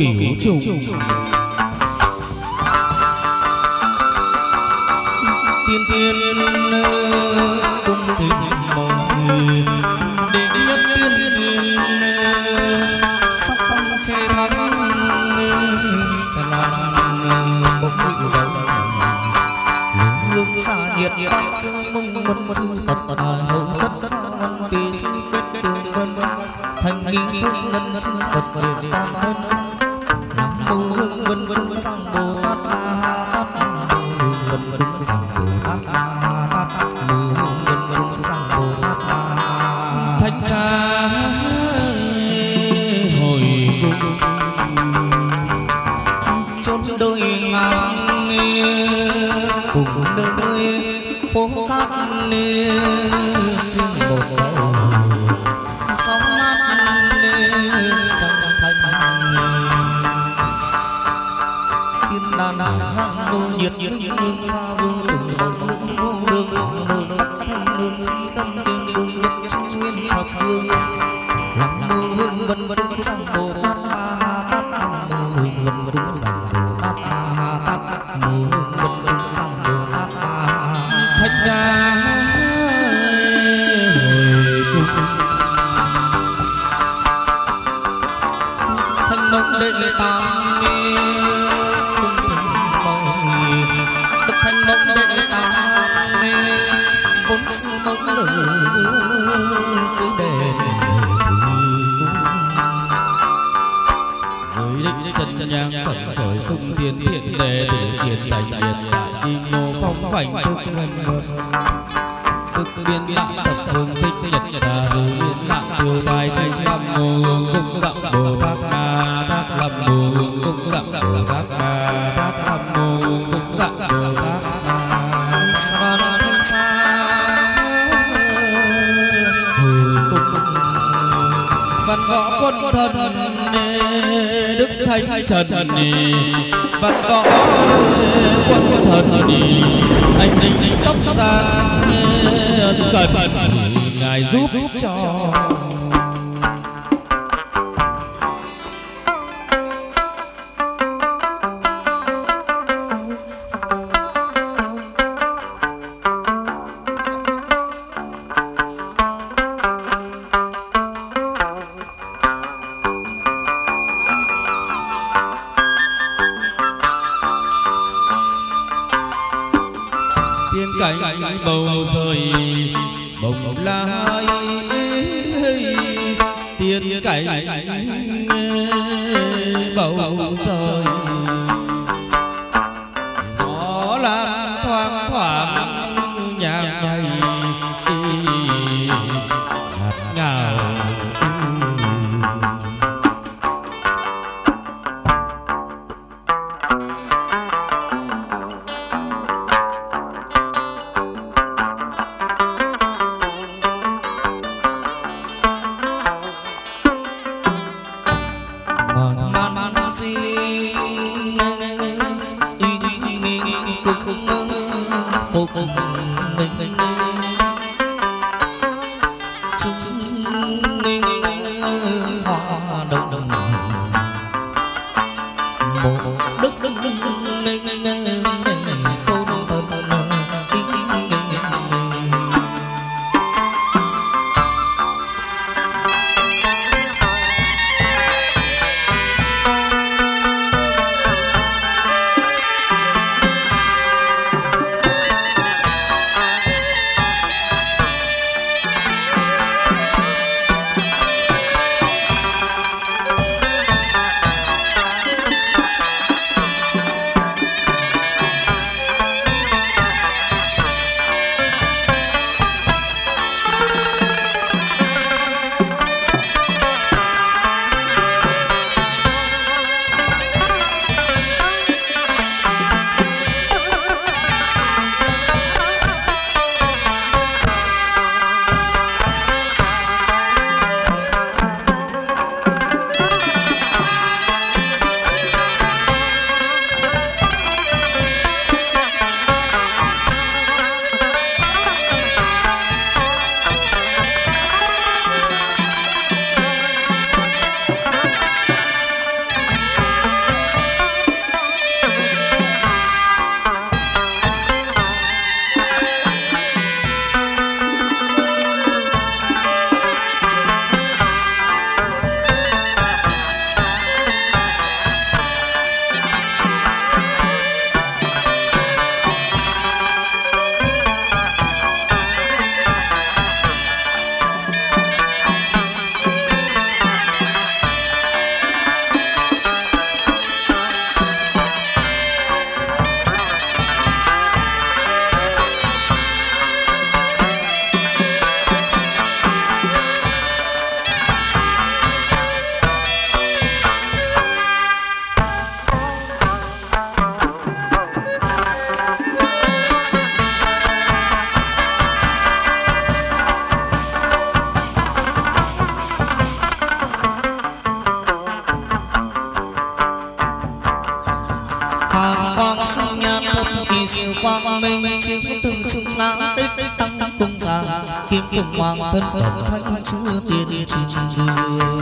kiểu trùng. tiên tiên cung thịnh mọi đệ nhất tiên tiên sắp phong chê thắng sẽ làm bốc mũi đầu. Hương xa nhiệt phát dương mông mật sư phật hậu tất xa văn tỳ sư quyết tường vân. Thành nghi phương ngân sư phật điện tam thân diệu quang tây tây tăng, cung giang kim phụng hoàng thân cận thanh chứa tiền trình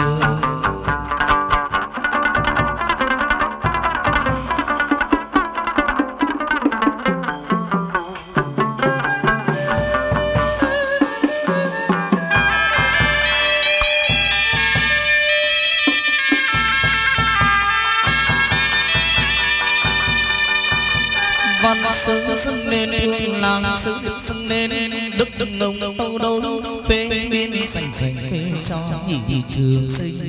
nên nên thương làng sự sưng nên đức đức ngông tâu đâu, phê biên sành sành phê cho nhị trường sinh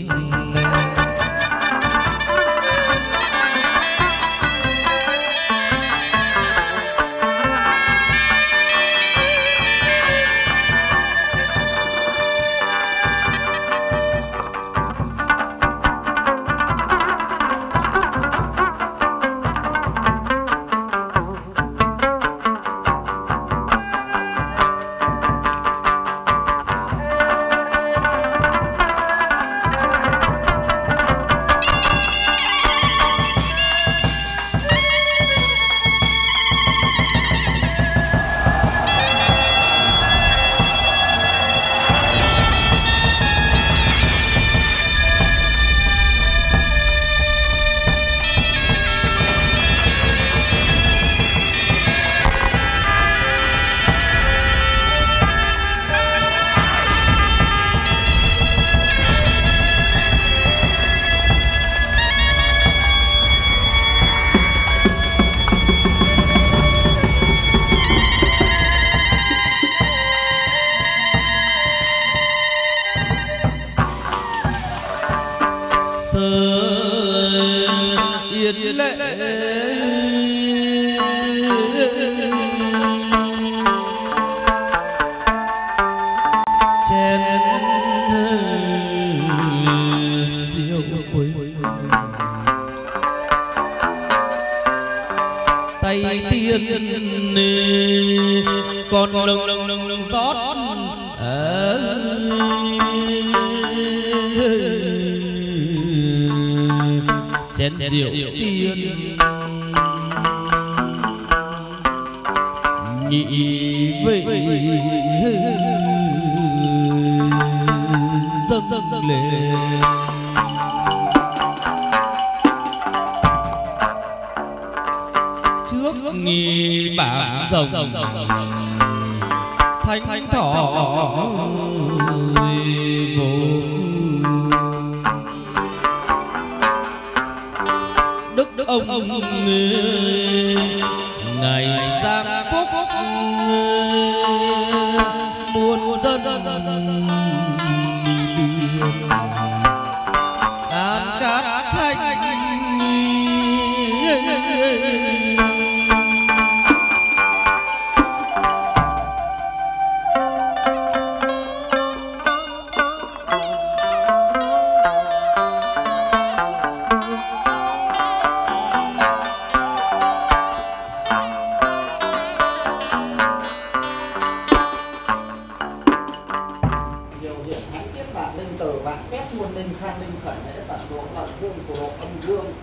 phép nguồn linh khang linh khởi lễ tận độ lòng vương của độ âm dương.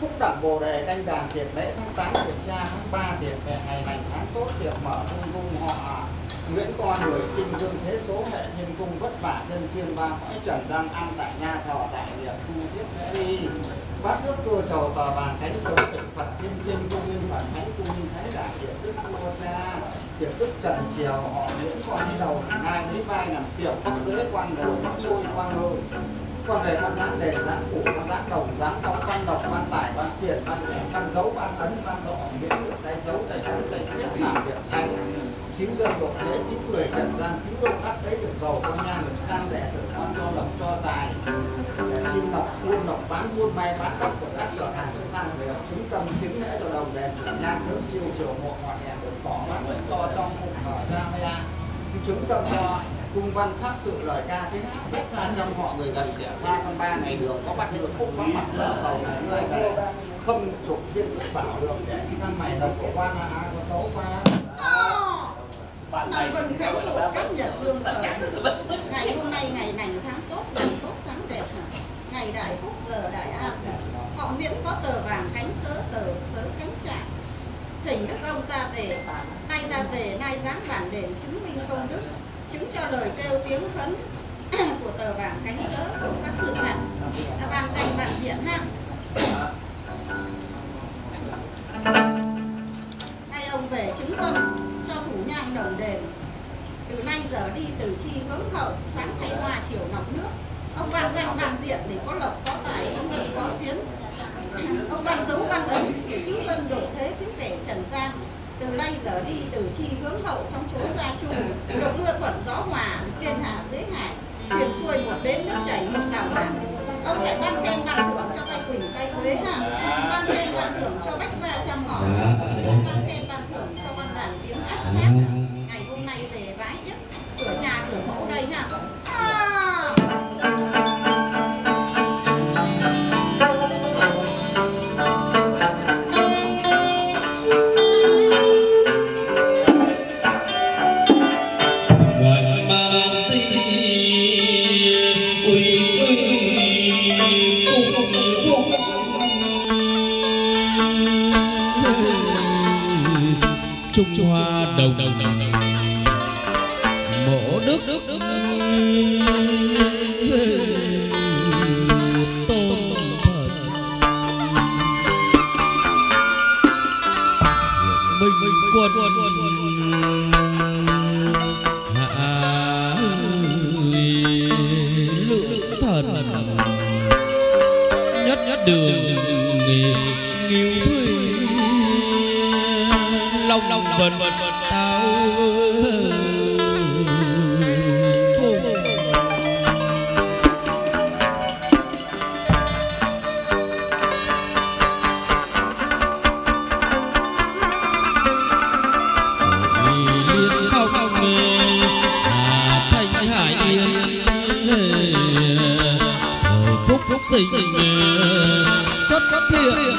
Phúc đẳng bồ đề canh đàn thiệt lễ tháng tám kiểm tra tháng ba thiệt về ngày lành tháng tốt tiệc mở hung dung họ Nguyễn con người sinh dương thế số hệ thiên cung vất vả chân thiên ba cõi trần đang ăn tại nhà thờ tại địa tu tiếp lễ đi bát nước cô trầu tòa bàn thánh sống tịnh phật thiên thiên cung nguyên phản thánh cung nguyên thánh giả hiệp đức cô cha hiệp đức trần triều họ nguyễn con đầu hai mấy vai nằm tiểu bắc dưới quan đầu quan xôi quan hơn quan về quan giáng đề giáng phủ quan giáng đồng, dáng phong quan độc quan tài quan tiền quan mẹ quan dấu quan ấn quan đỏ miễn được tay dấu tài sống tay biết làm việc thay cứu dân độ thế cứu người trần gian, cứu độ các đấy được giàu con nhà, được sang đẻ được con cho lộc, cho tài xin đọc buôn đọc bán buôn may bán tóc của các cửa hàng cho sang về chúng tâm chính lễ cho đầu đèn lan sớm chiều chiều một ngọn đèn được cỏ bán vẫn cho trong khung thờ ra mây chúng tâm cho cung văn pháp sự lời ca thế hát bách ra trong họ người gần kẻ xa con ba ngày đường có bắt được khúc có mặt sở cầu này người về không chụp thiên thực bảo được để xin ăn mày đồng của quan là ai có tố qua bạn này vân khánh của các nhật lương thời. ngày hôm nay ngày lành tháng tốt ngày đại phúc giờ đại an. Họ nguyễn có tờ vàng cánh sớ, tờ sớ cánh trạng thỉnh đức ông ta về. Nay ta về, nay dáng bản đền chứng minh công đức, chứng cho lời kêu tiếng phấn của tờ vàng cánh sớ của các sự thật. Ta bàn danh bản diện ha. Nay ông về chứng tâm, cho thủ nhang đồng đền. Từ nay giờ đi từ chi hướng hậu, sáng thay hoa chiều ngọc nước ông ban danh ban diện để có lộc có tài có nghiệp có xuyến. Ông ban dấu ban ấn để cứu dân độ thế cứu kẻ trần gian. Từ nay giờ đi từ chi hướng hậu trong chốn gia chu được mưa thuận gió hòa trên hạ dưới hải thuyền xuôi một bến nước chảy một dòng hàng ông lại ban tên ban thưởng cho tay quỳnh tay quế ha ban tên ban thưởng cho bách gia trăm ngõ ban tên ban thưởng cho con đàn tiếng hát Hoa đồng đồng. 对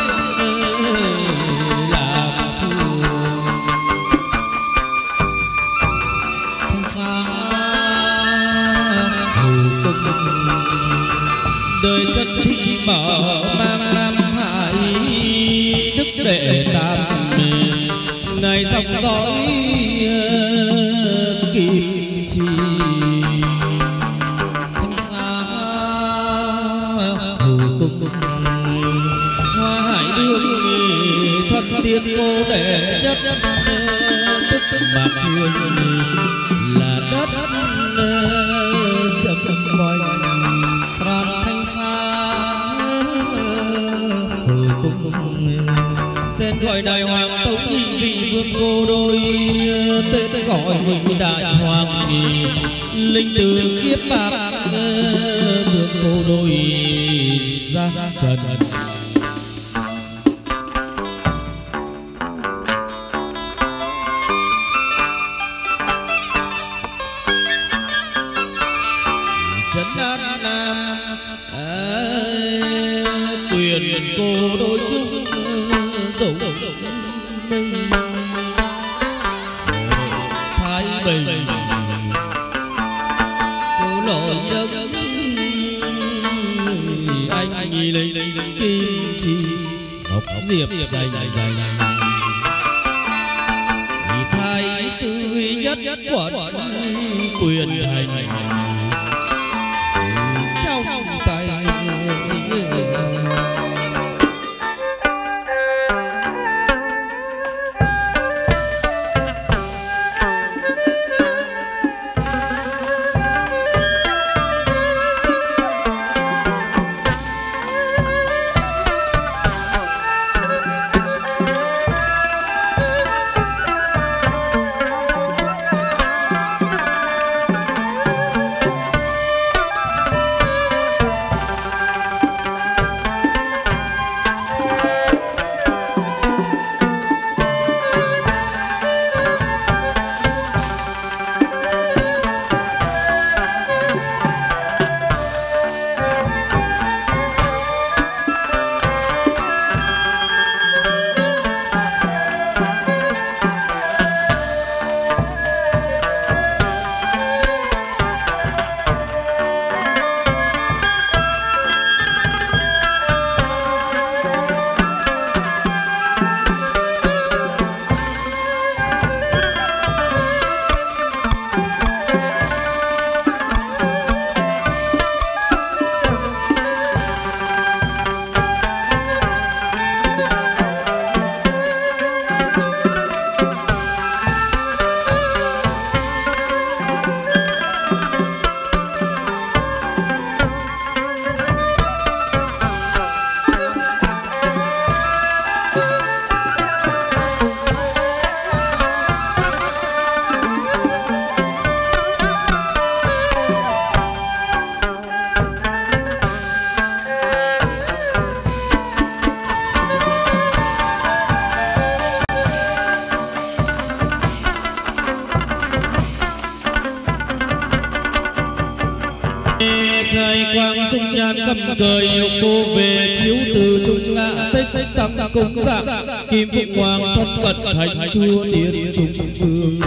khai quang dung nhan cầm cười yêu cô về chiếu từ trung ngã tích tăng cung dạng kim phụng hoàng thân cận thành chúa tiên trung vương.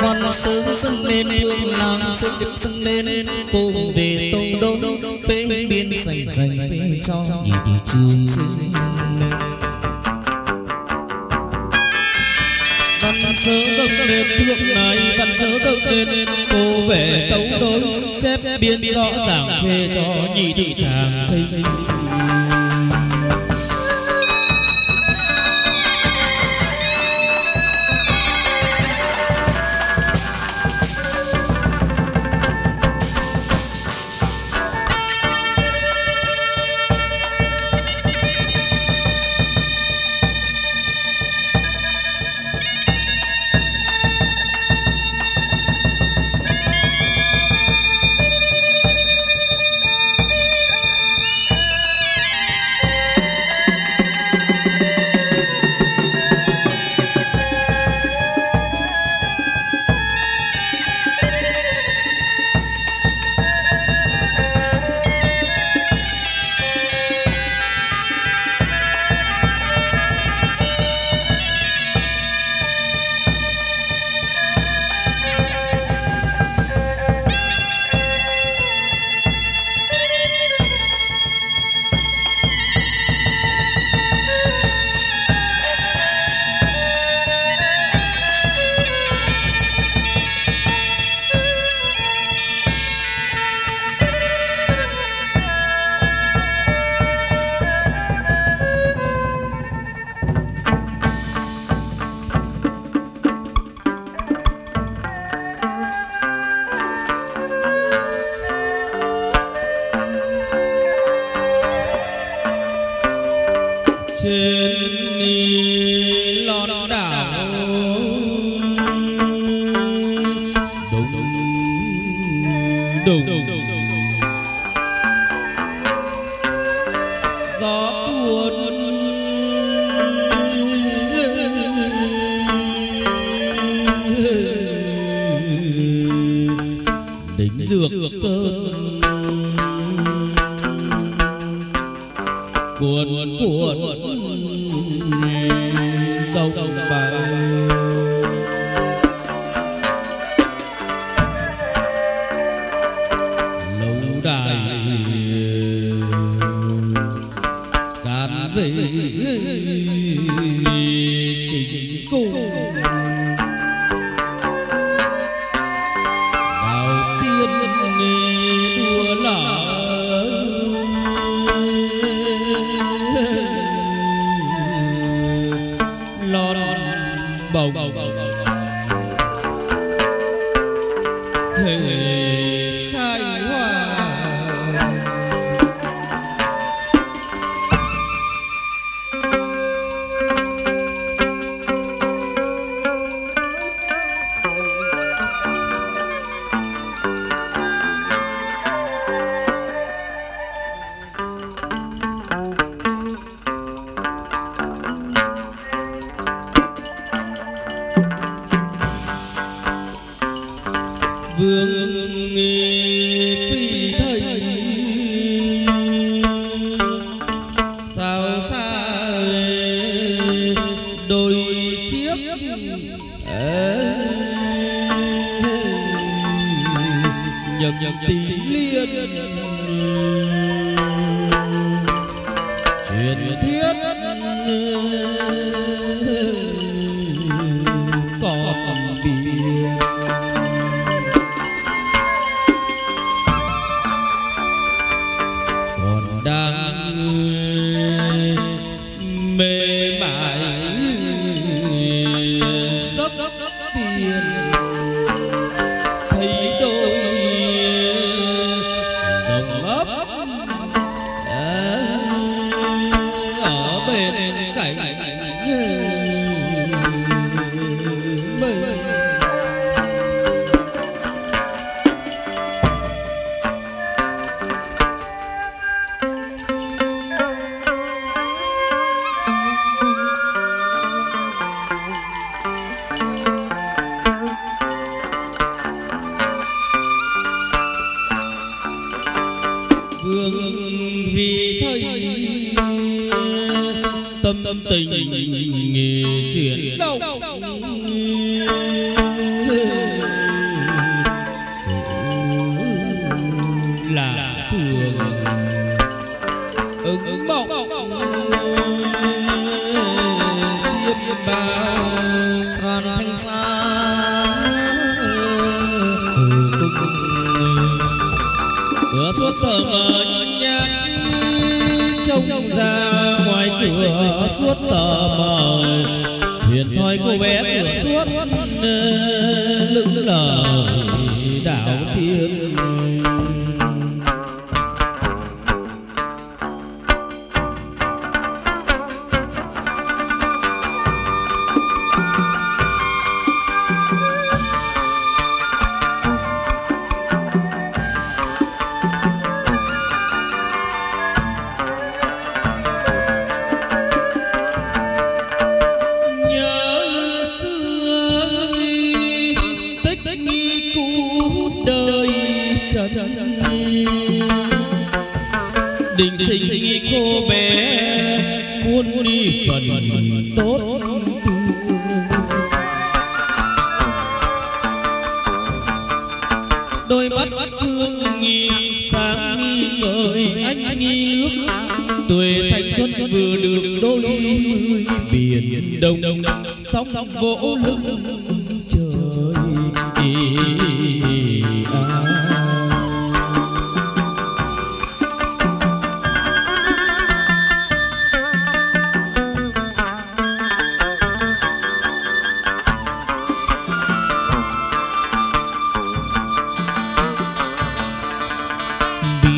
Văn sứ dâng lên thương làng sự nghiệp dâng lên cô về tông đô phê biên sành sành phê cho. Nhị thị trường tên cô về tấu đối, chép biên rõ ràng thuê cho nhị thị tràng xây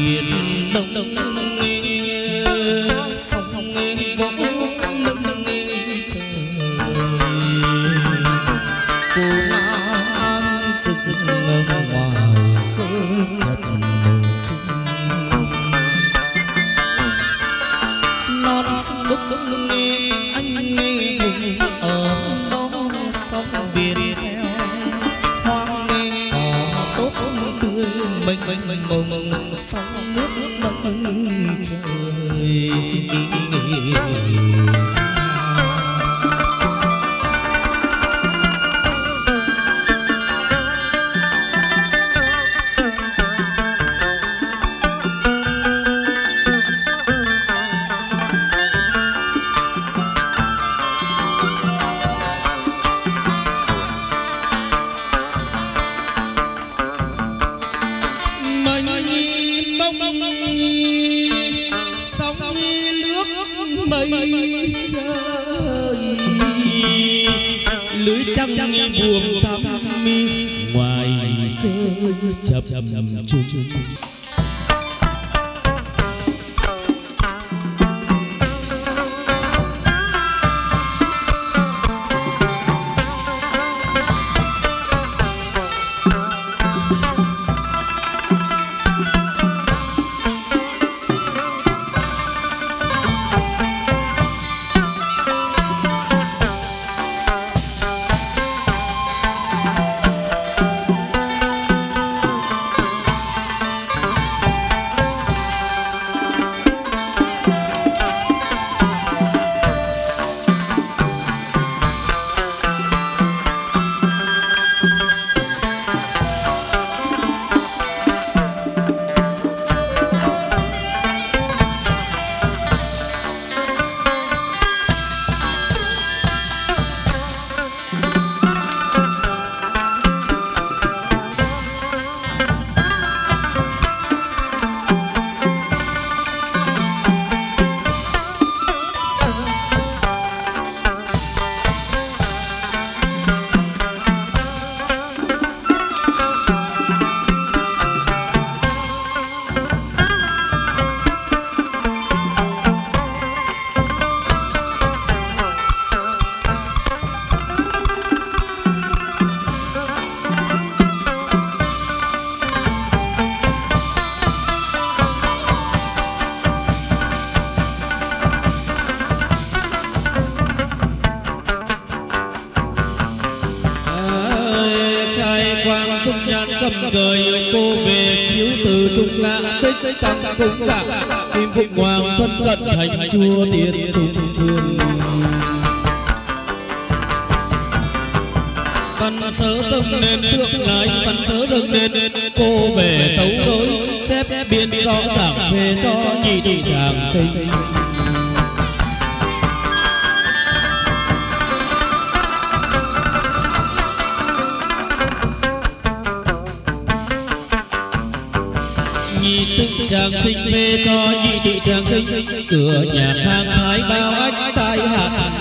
biển đông.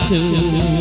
to.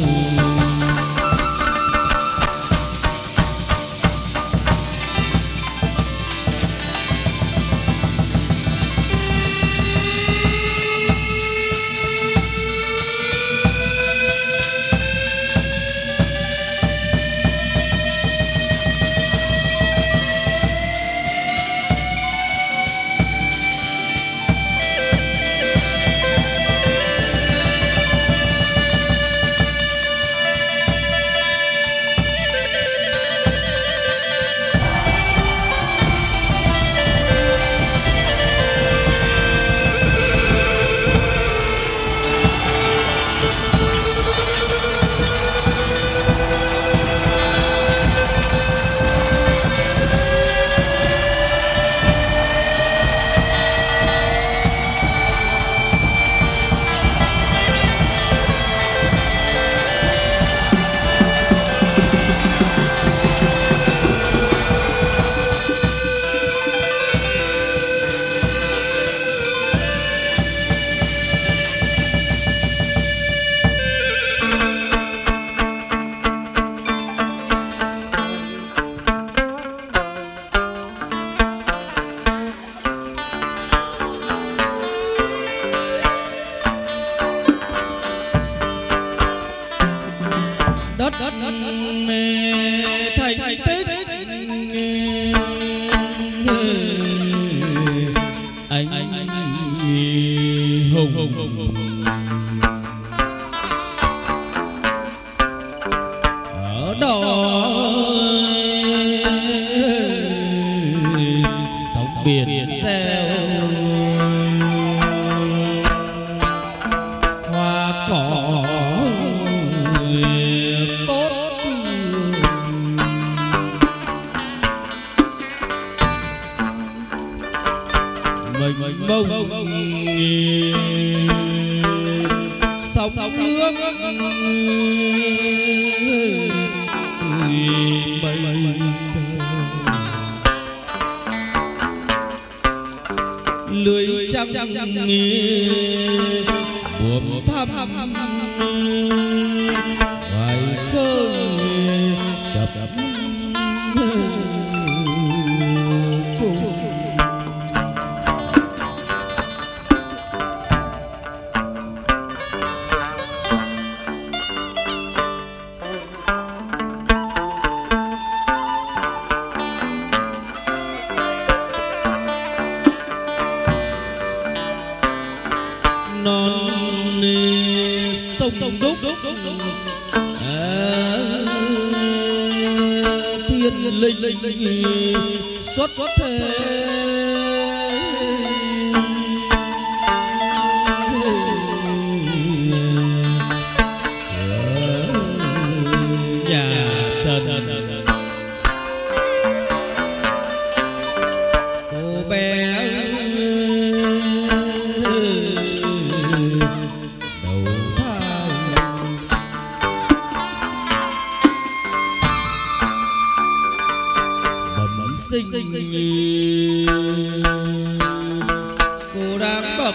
Sinh. Cô đang bậc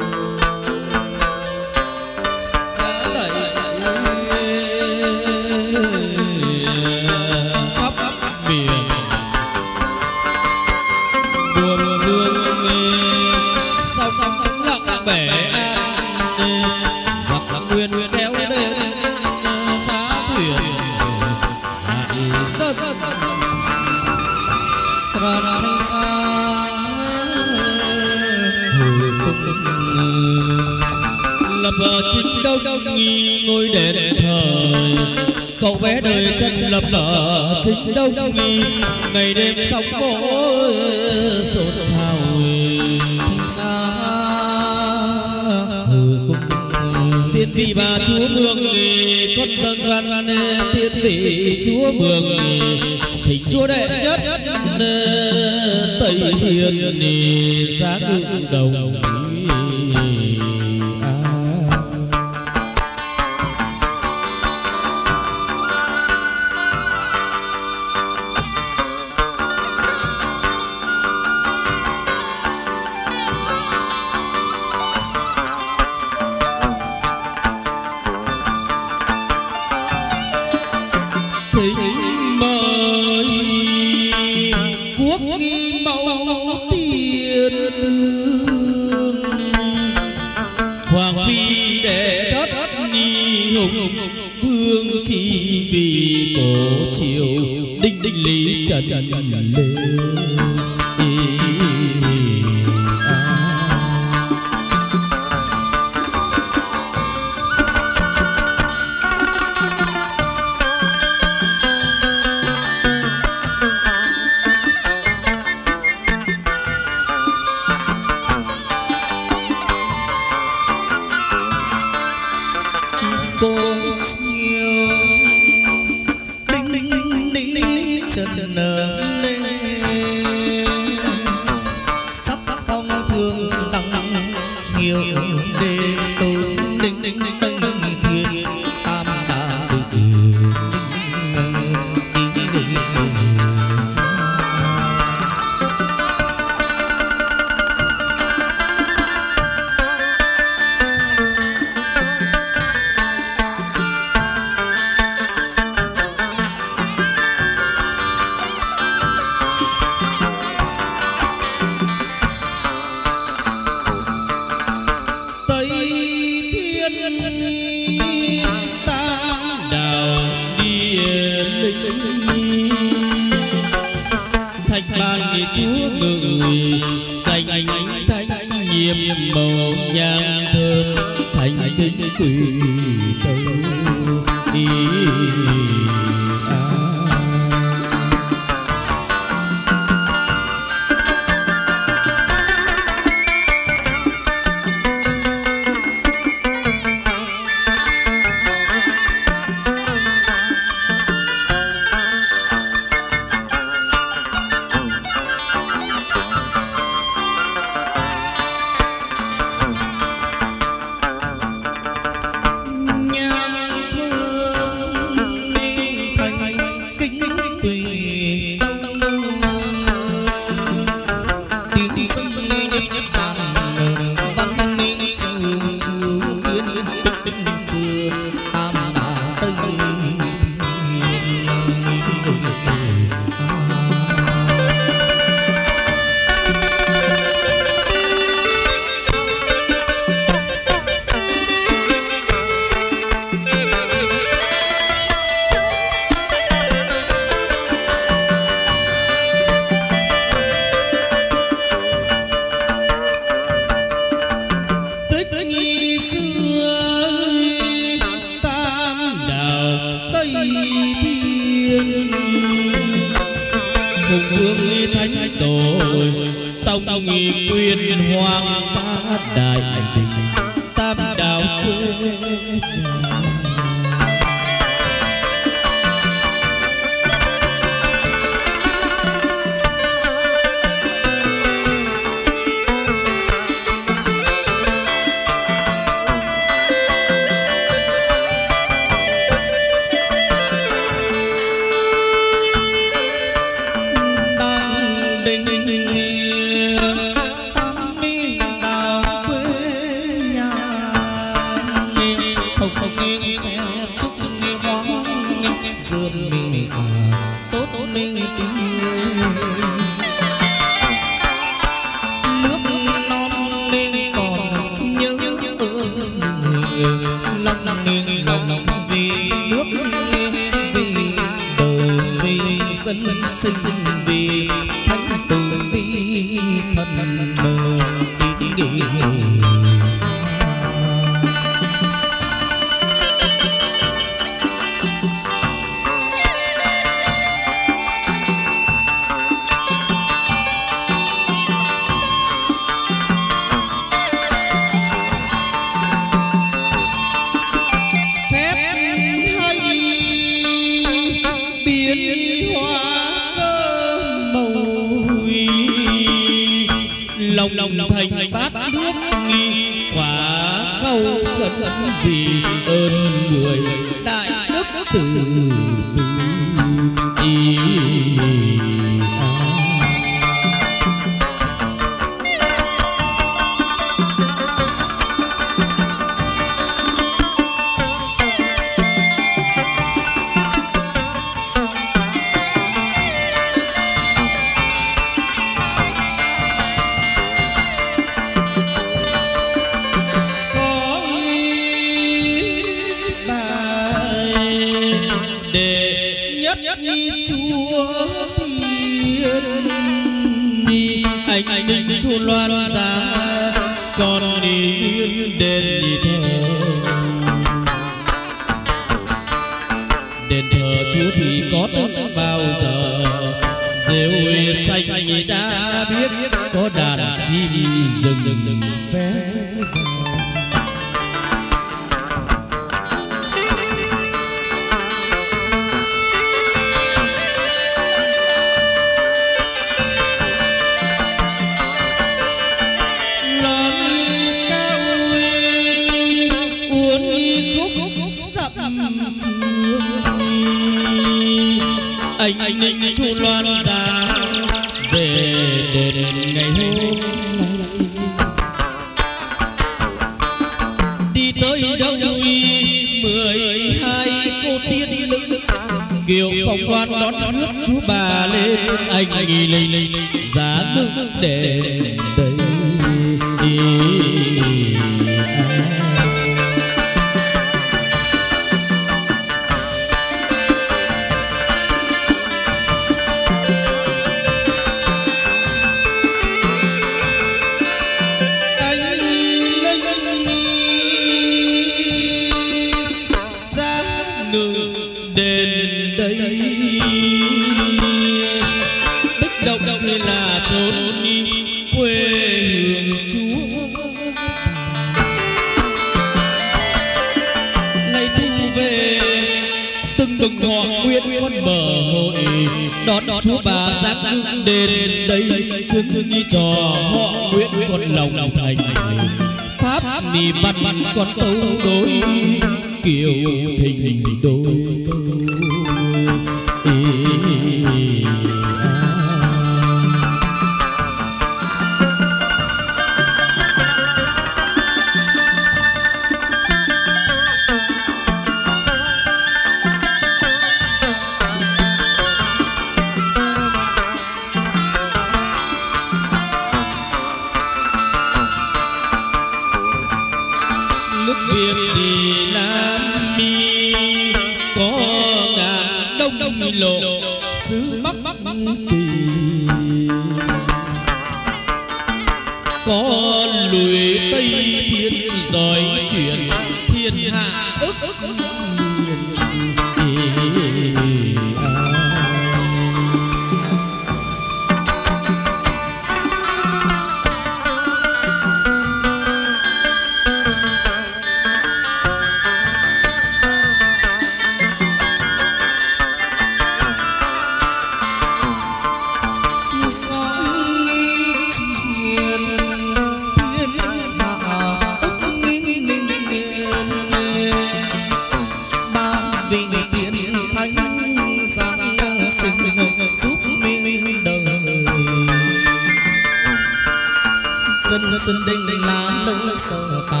sinh dân đình là nơi sở tài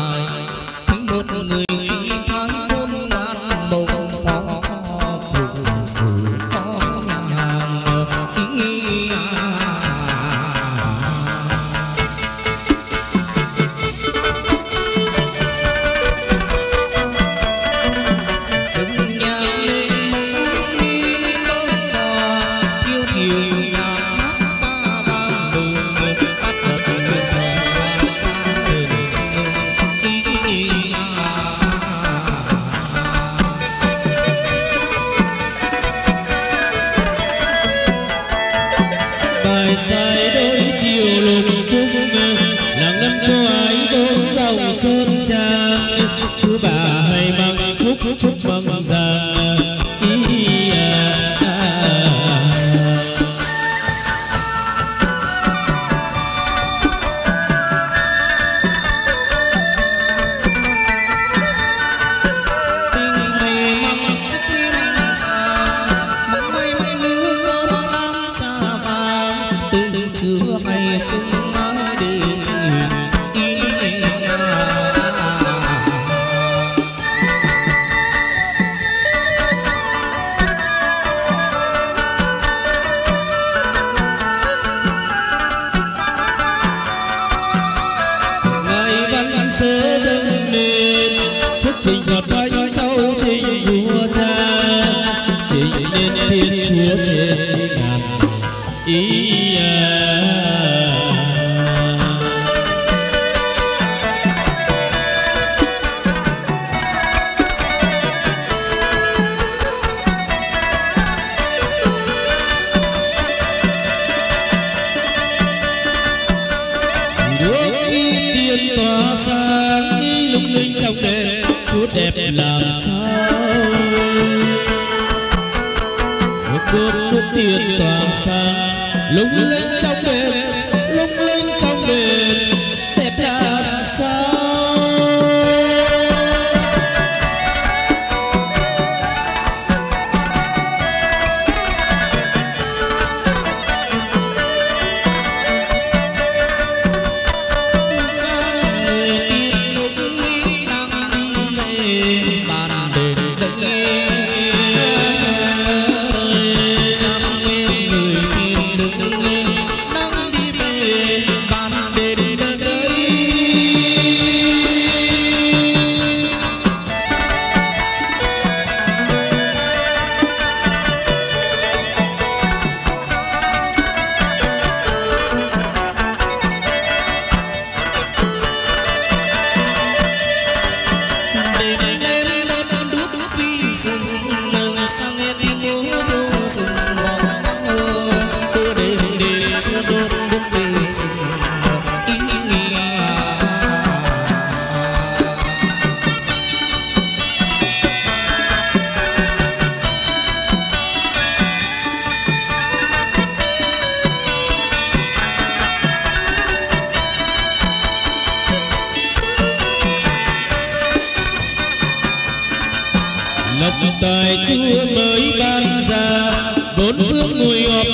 tài chúa mới ban ra bốn phương ngồi họp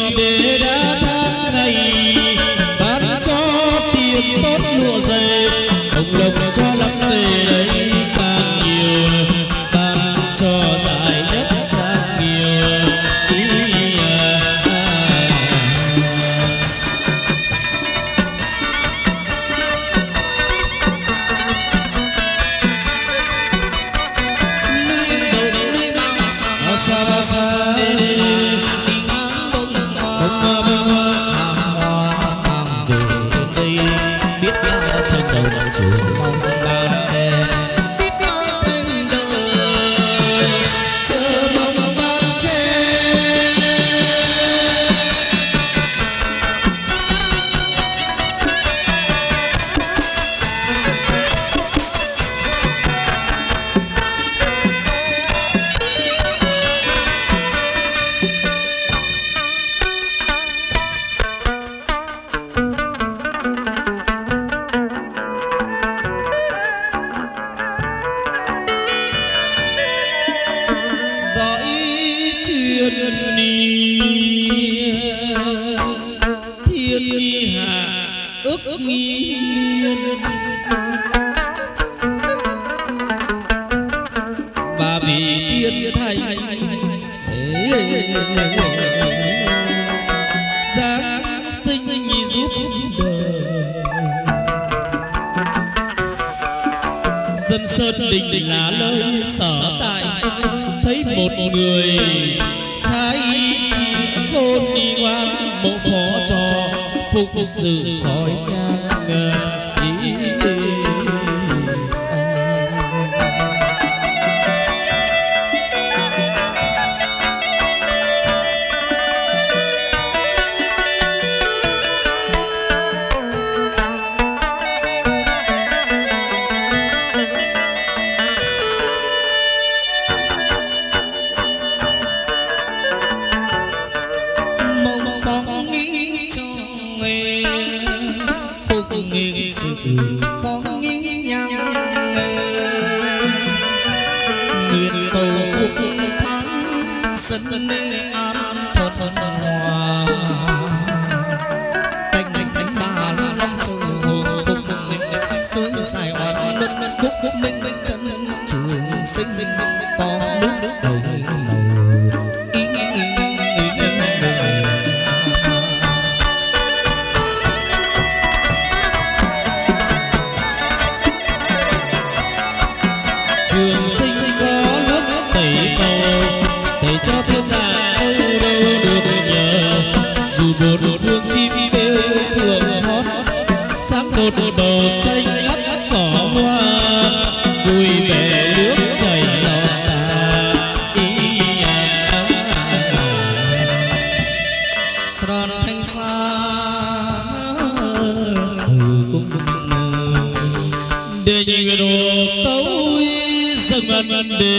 ទេ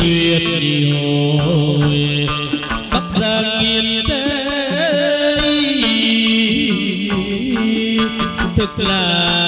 គៀតនីយោបាក់សាគៀតទេទឹកឡា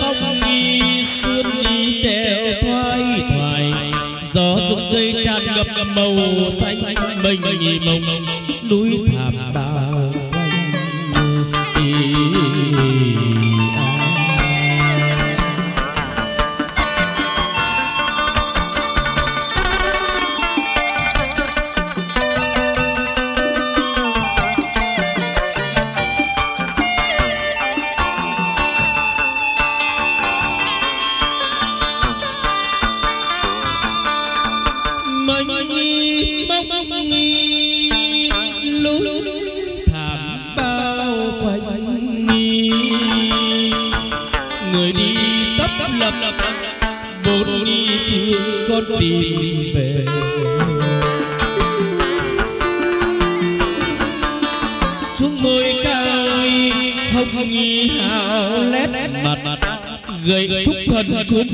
phong đi sườn đi tèo thoai thoải. Gió rụng cây tràn ngập màu xanh, mình nhìn mông núi thảm đá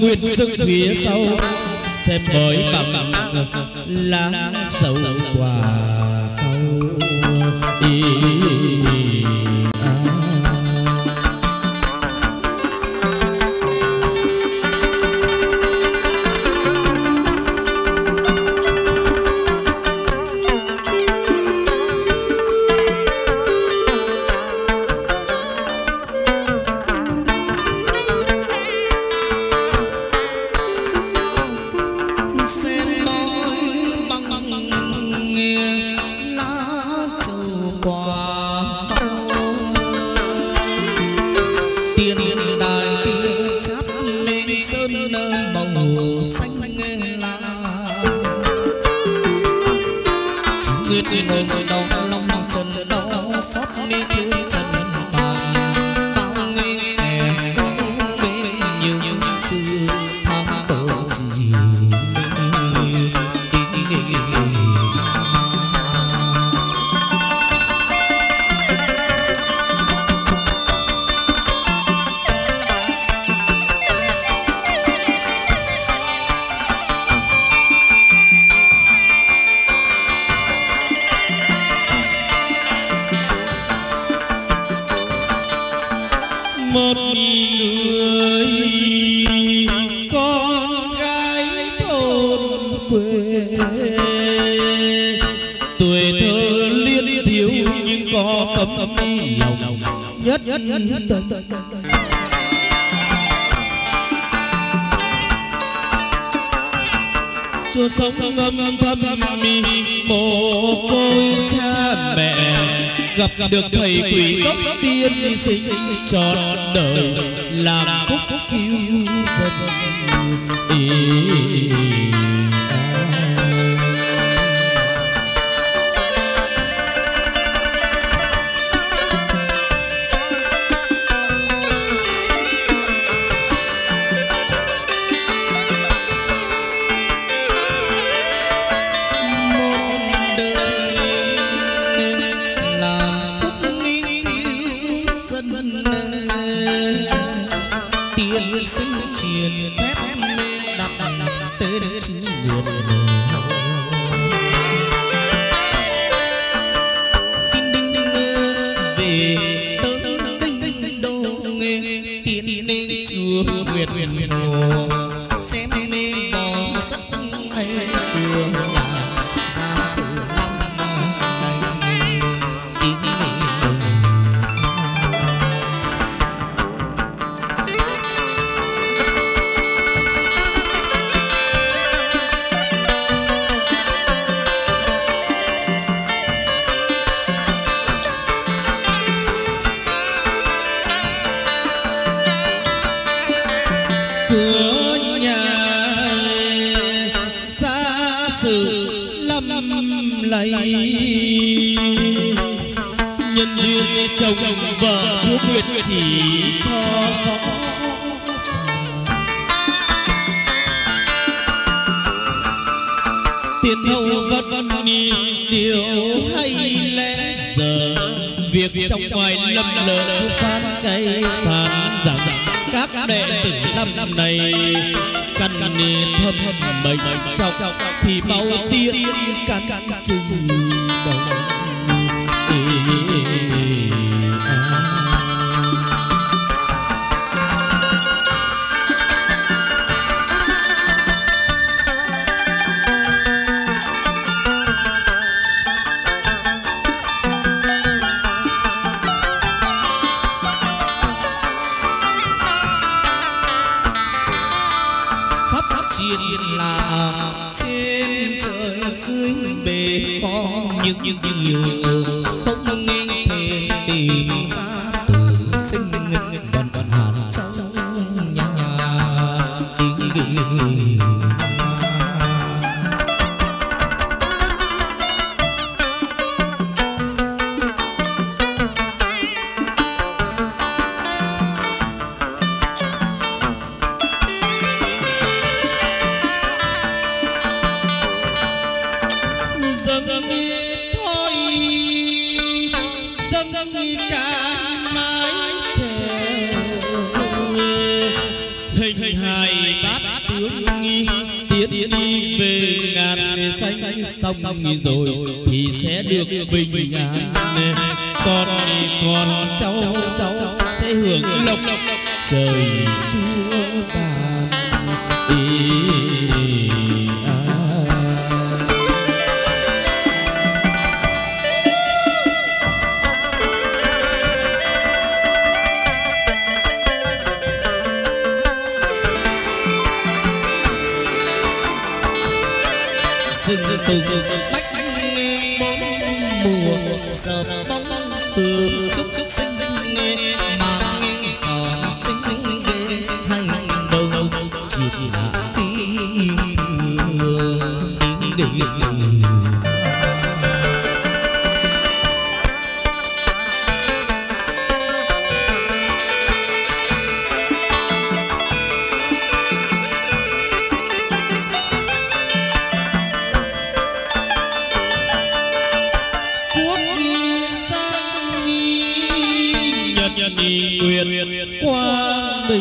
quyết nguyên sức phía sau xem bói bằng lá dầu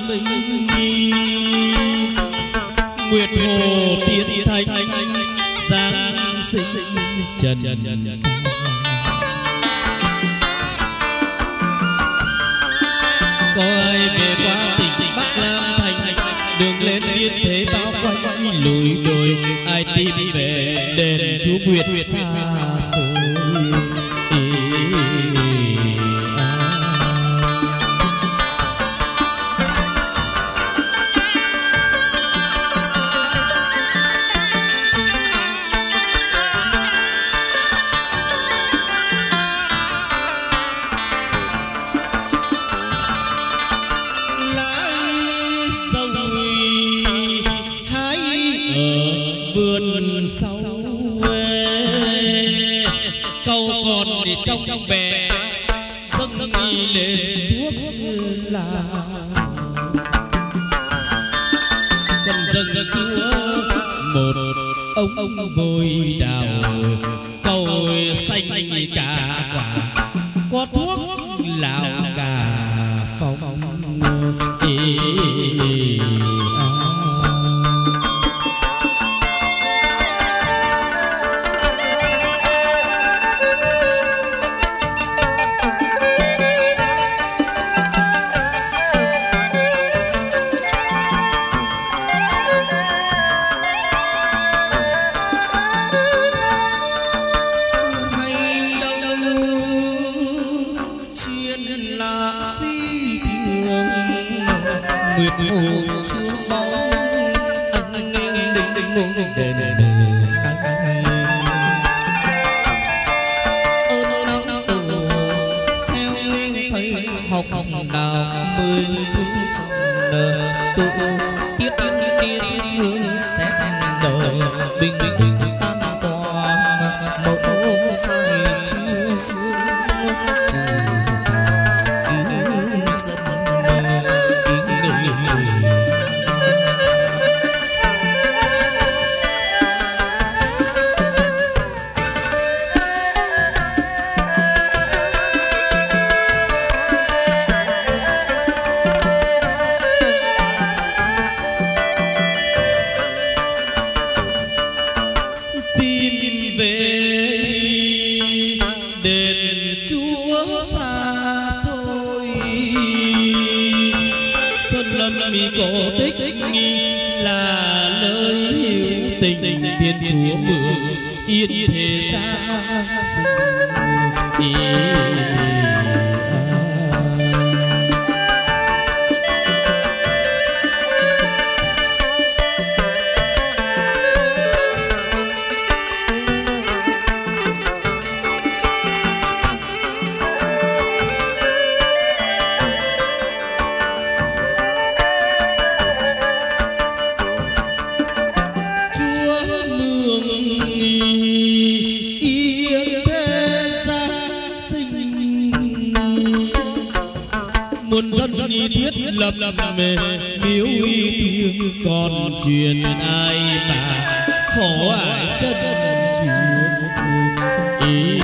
mình nguyệt hồ tiến thanh giáng sinh trần có ai về qua tỉnh bắc nam thành, đường lên yên thế bao quanh lùi đồi ai tìm về đền chú nguyệt xa chuyện ai mà khổ ai chân chuyện ý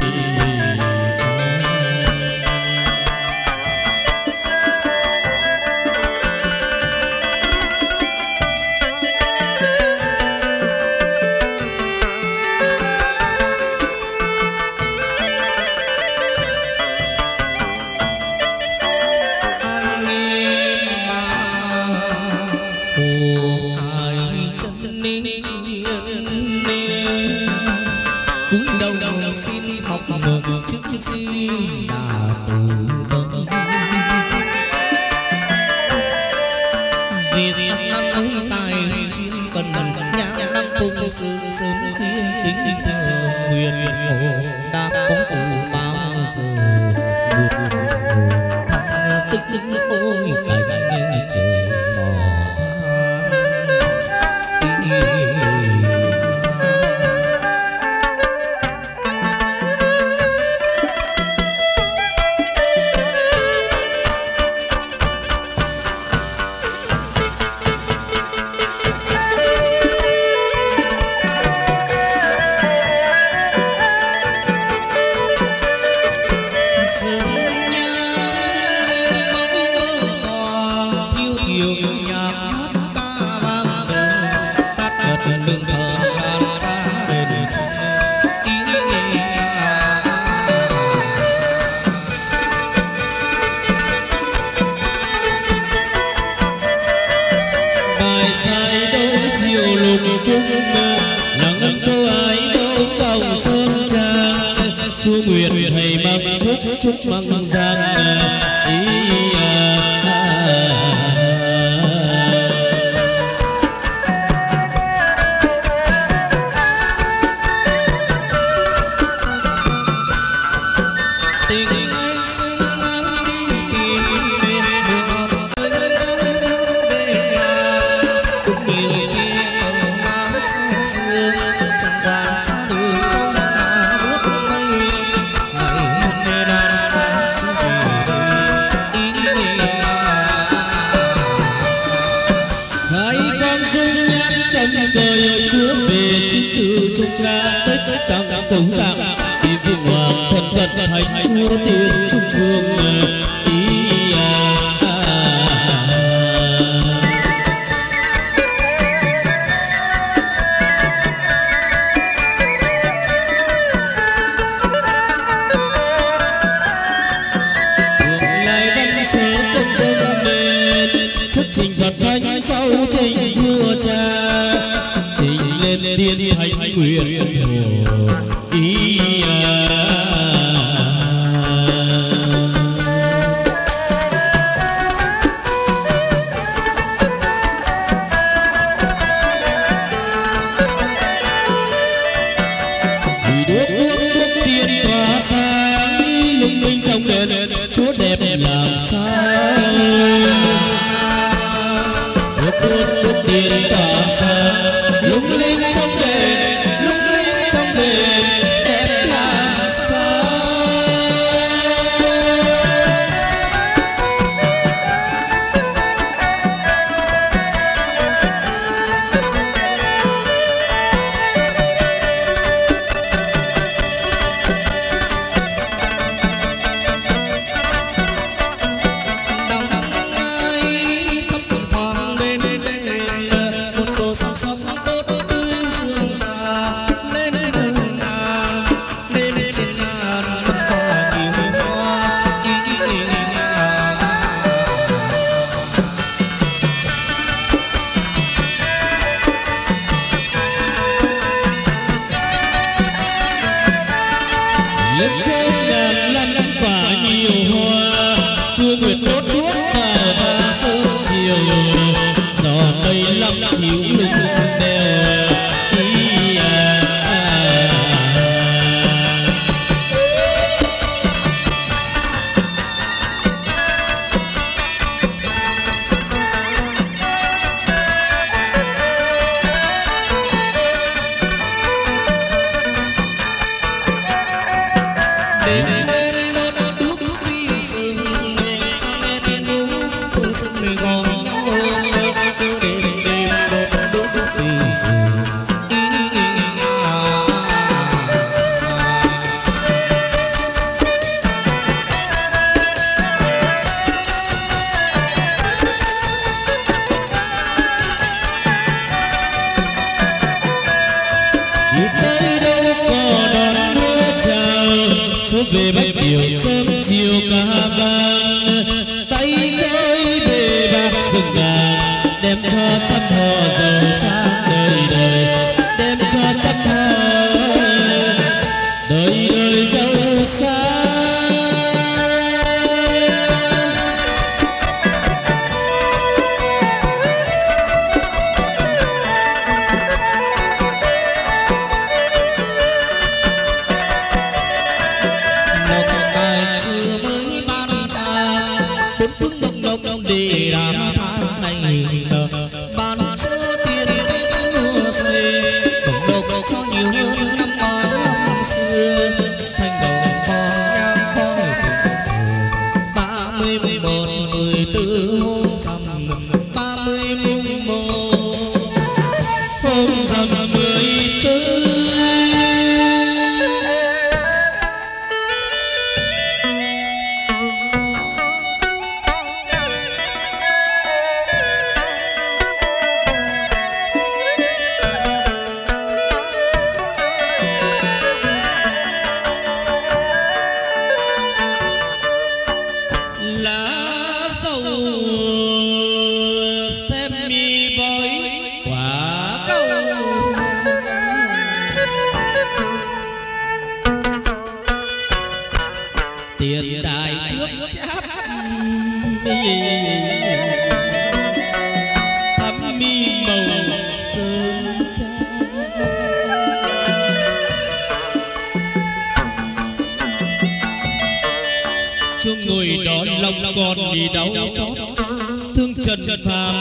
trần phàm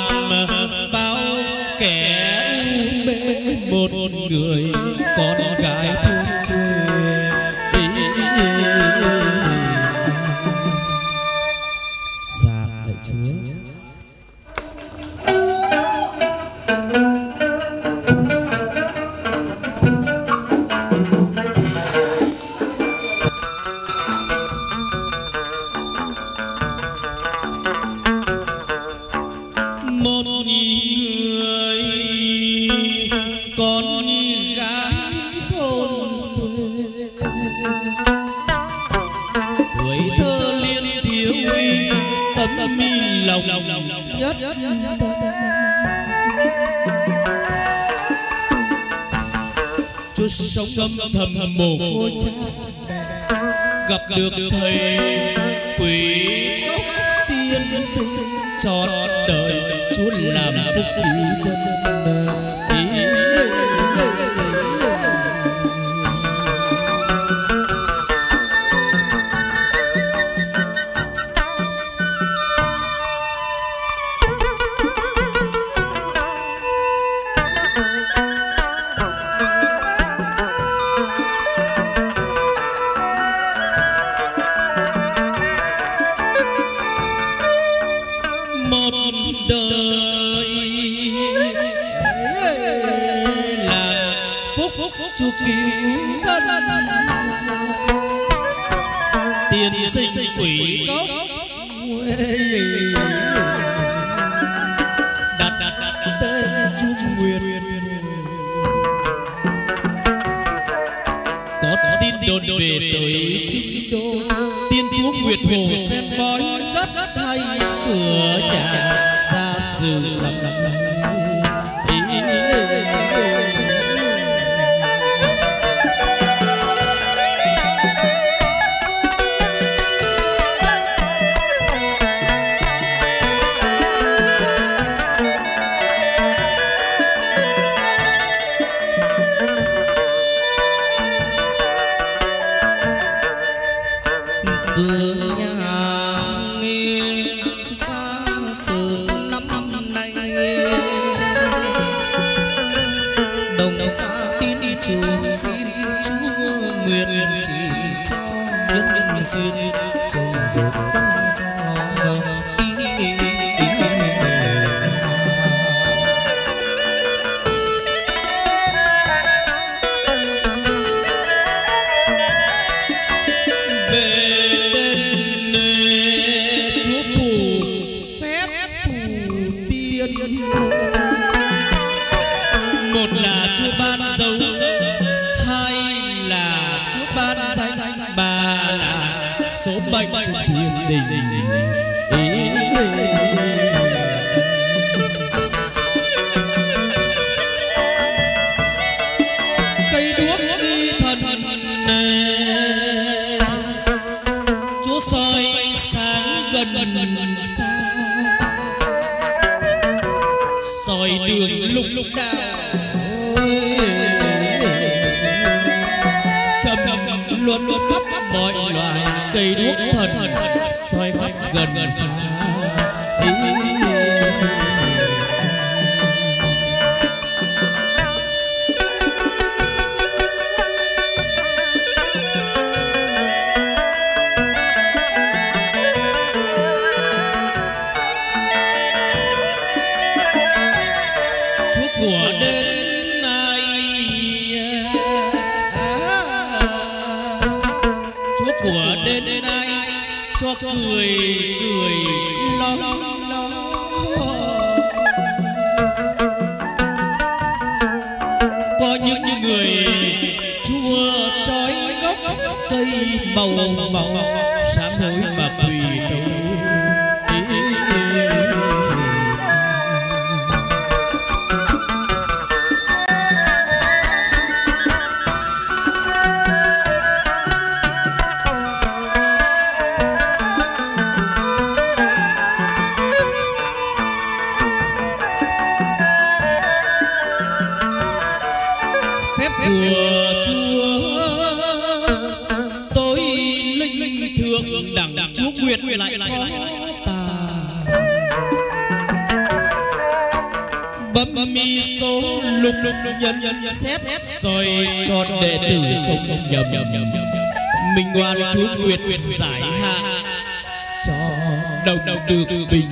bao kẻ mê một người. sống âm thầm mồ côi cha. Gặp được thầy quỷ cốc tiên sinh trọn đời chúa làm phúc cứu dân. görsen chúa nguyệt giải hạ. Cho đồng được bình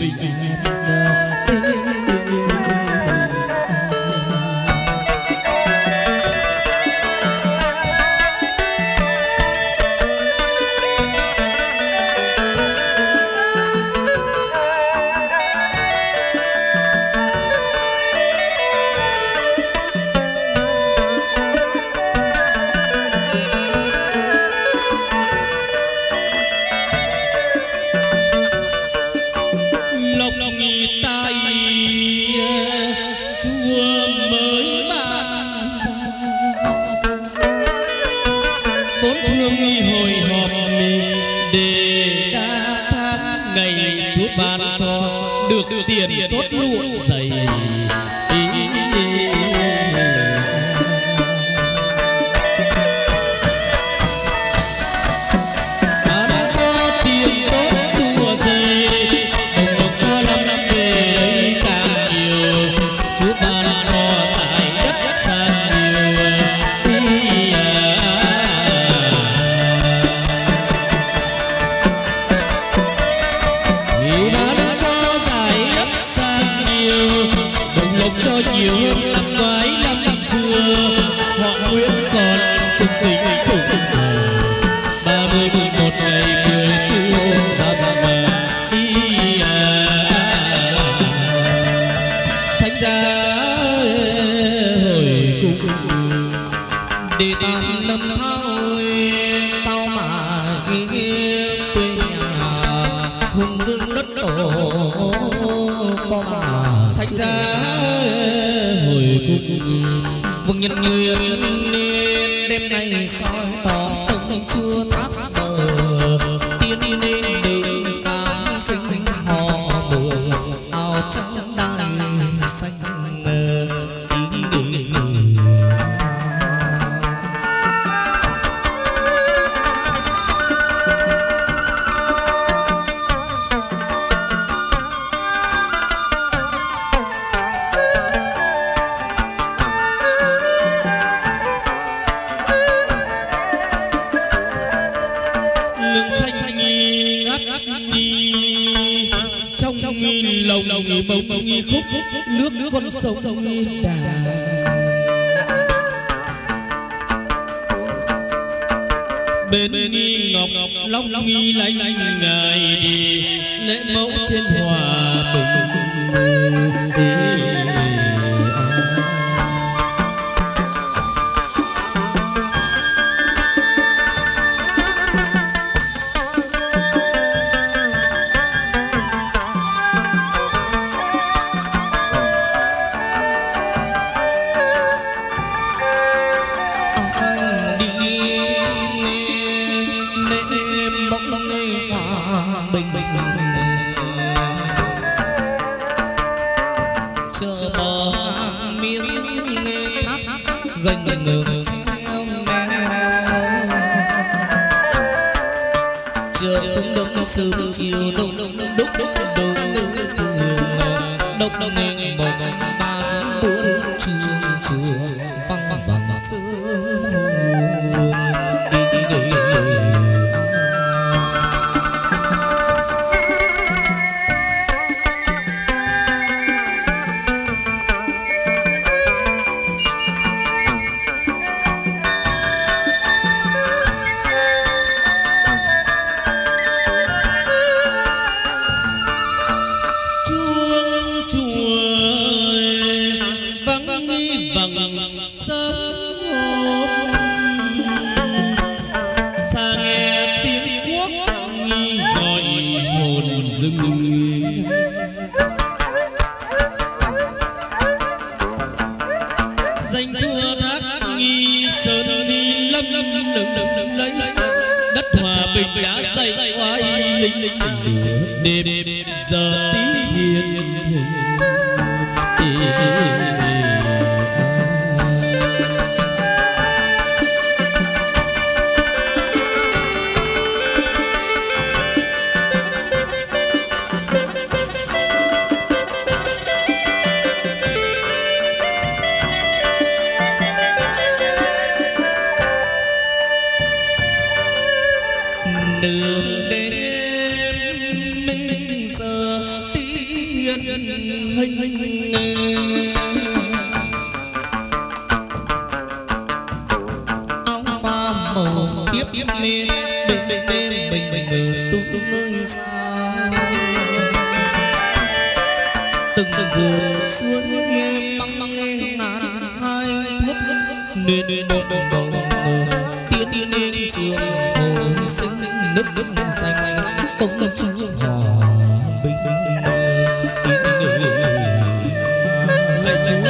lạy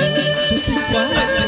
chúa chúa xinh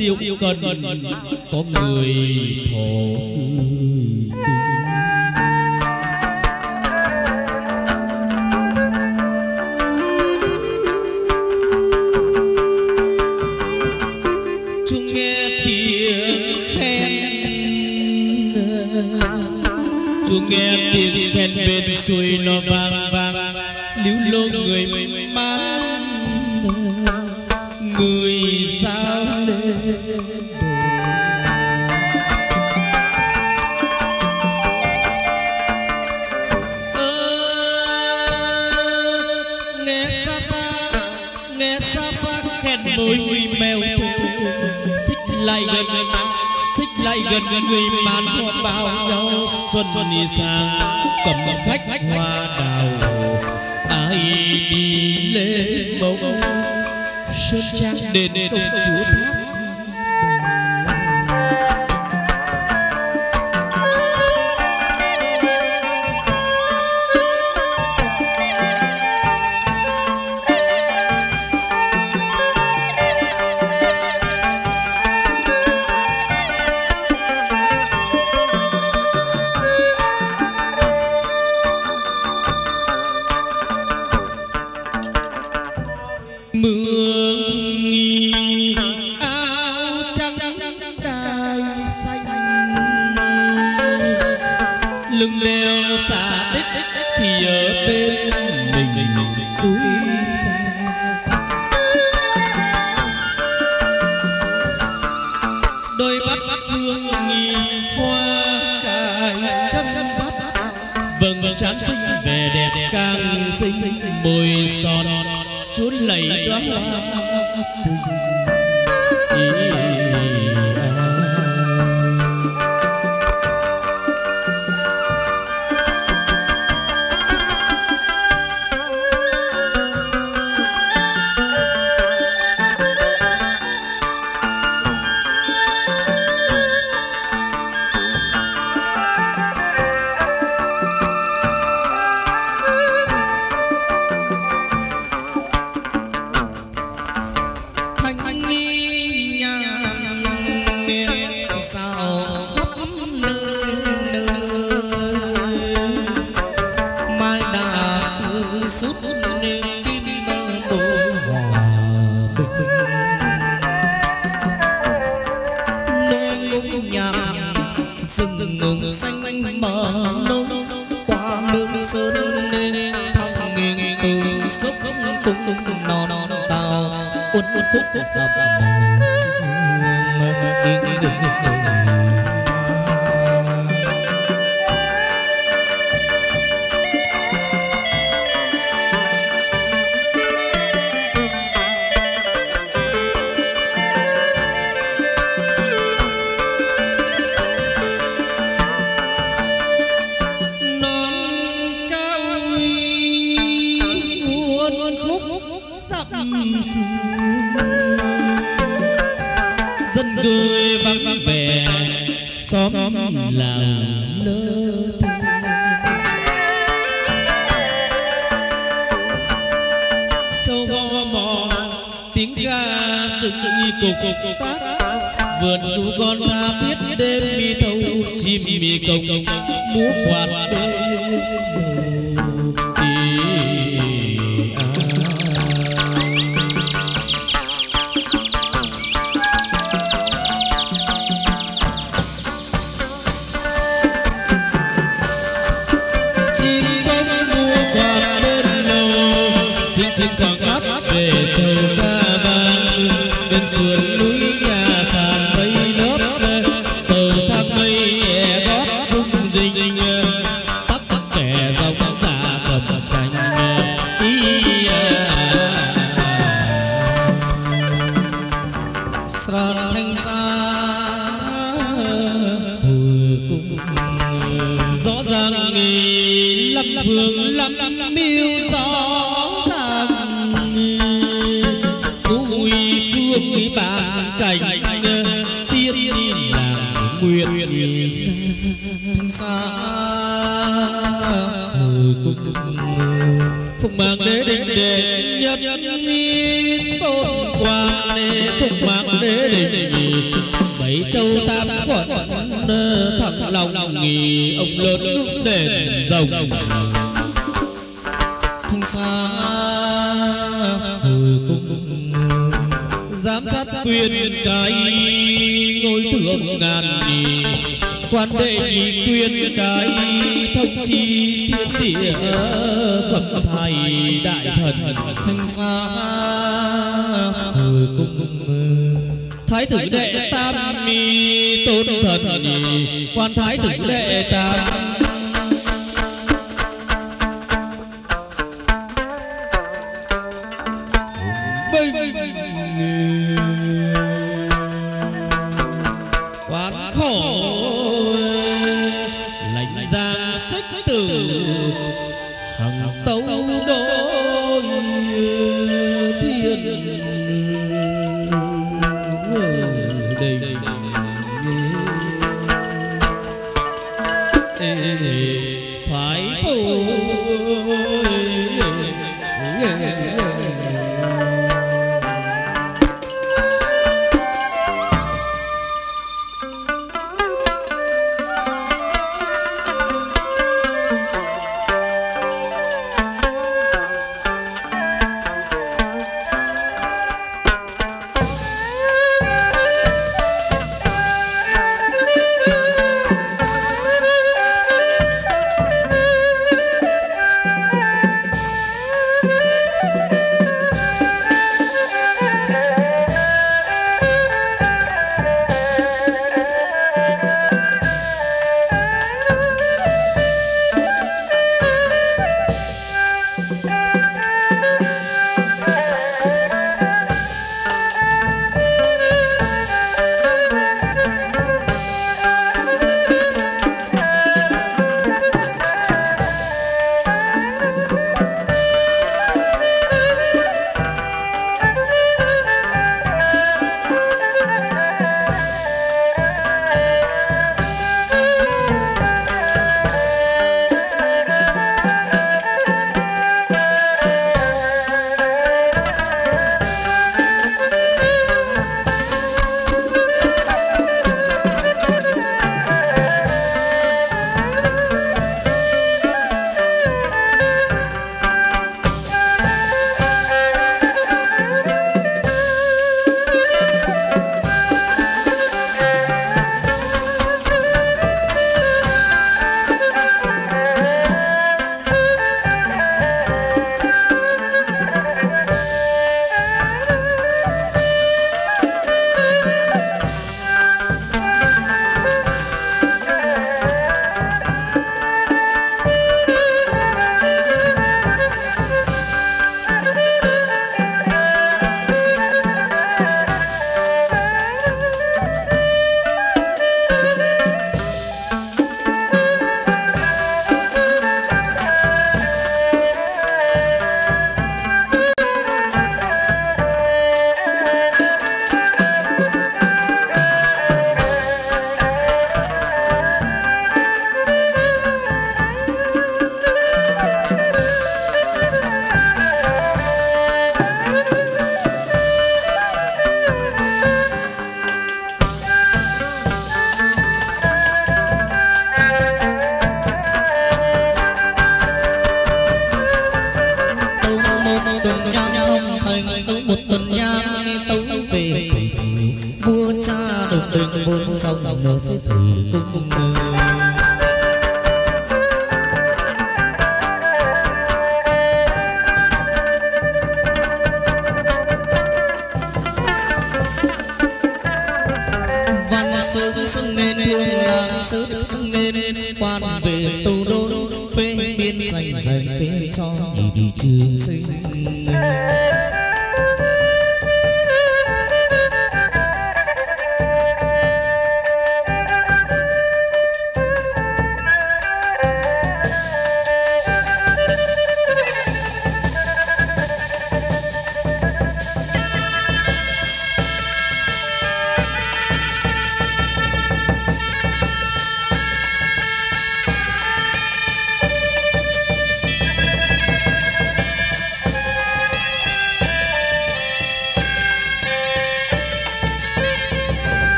uống cần. Có người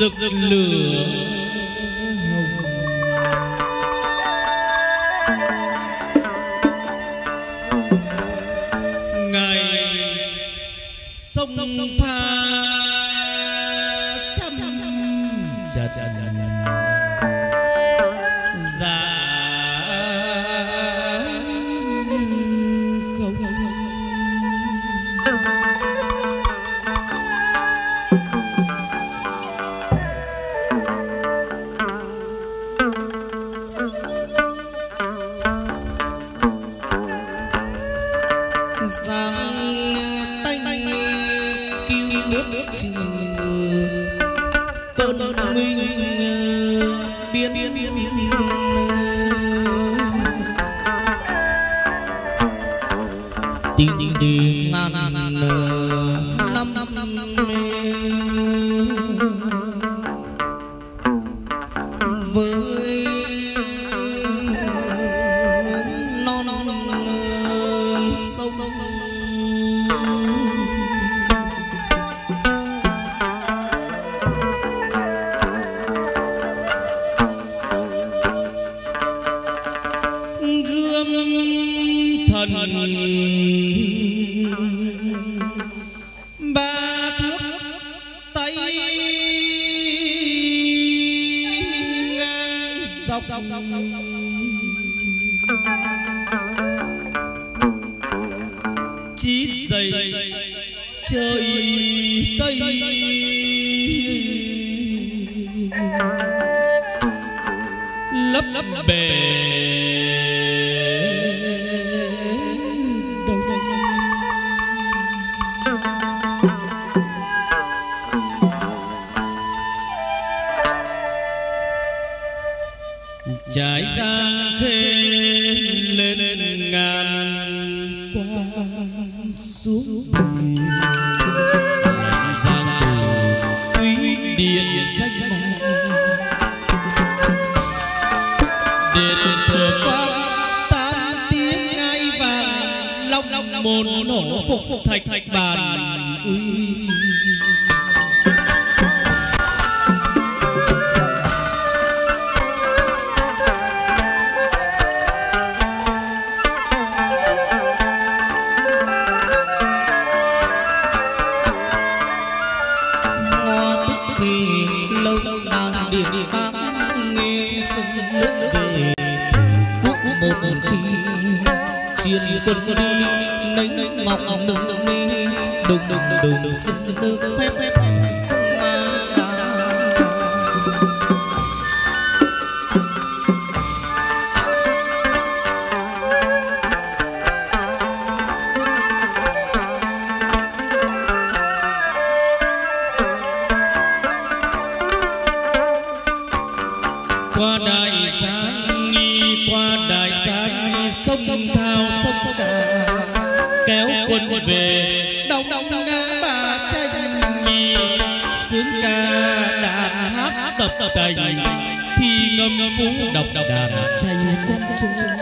rực lửa. take them to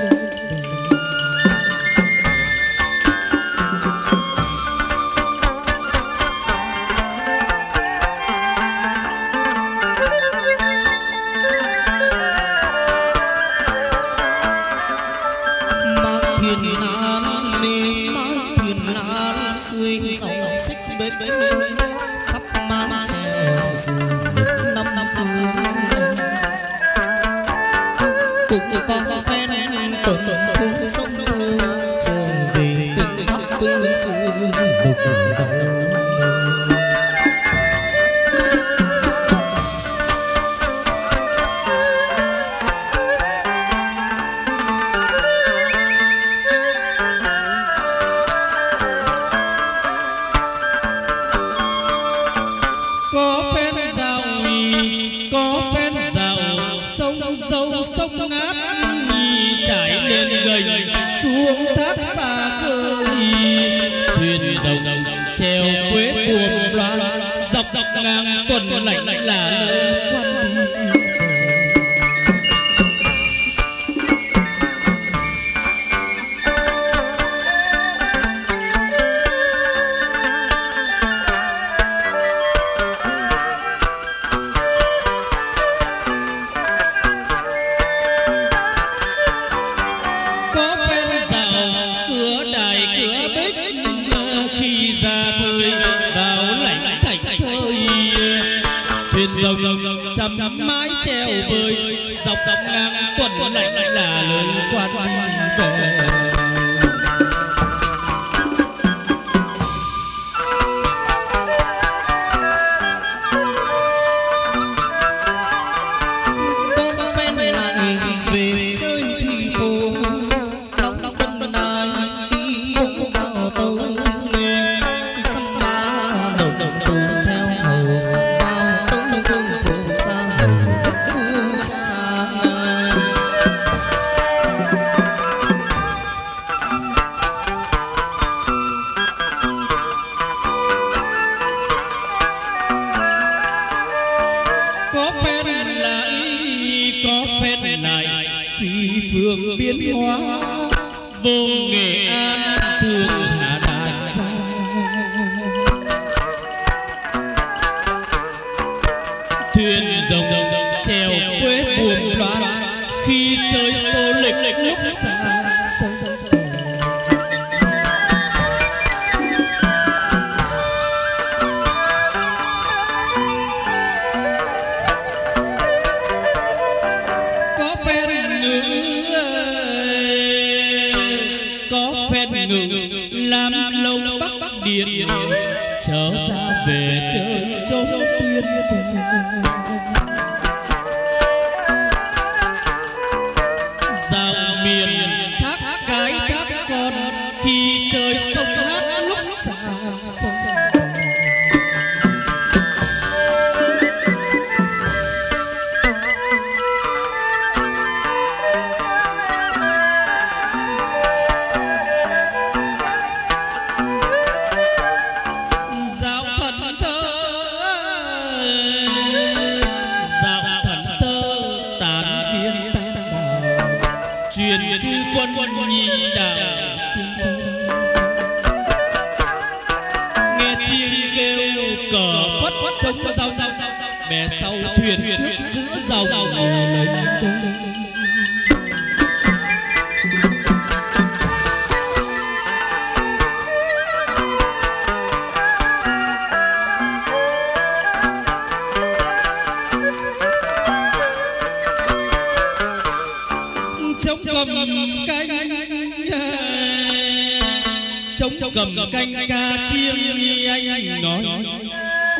cầm canh ca chiêng anh nói.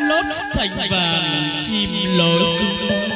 Lót sành vàng chim lối.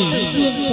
你，